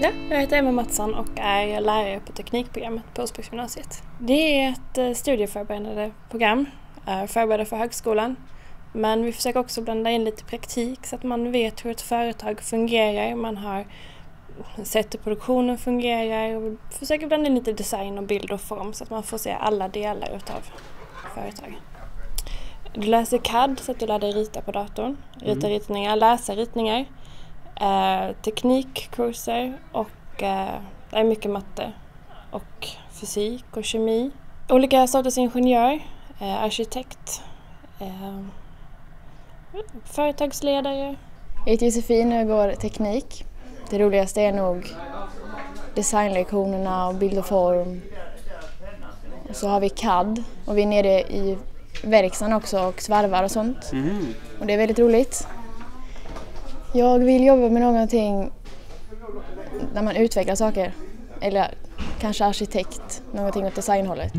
Ja, jag heter Emma Mattsson och är lärare på teknikprogrammet på Osbergsgymnasiet. Det är ett eh, studieförberedande program, eh, förberedande för högskolan. Men vi försöker också blanda in lite praktik så att man vet hur ett företag fungerar. Man har sett hur produktionen fungerar och försöker blanda in lite design och bild och form så att man får se alla delar utav företaget. Du läser CAD så att du lär dig rita på datorn, rita Mm. ritningar, läsa ritningar, eh, teknikkurser och eh, det är mycket matte och fysik och kemi. Olika sorters ingenjör, eh, arkitekt, eh, företagsledare. Jag heter Josefin och jag går teknik. Det roligaste är nog designlektionerna och bild och form. Och så har vi CAD och vi är nere i verkstaden också och svarvar och sånt. Mm. Och det är väldigt roligt. Jag vill jobba med någonting där man utvecklar saker. Eller kanske arkitekt, någonting åt designhållet.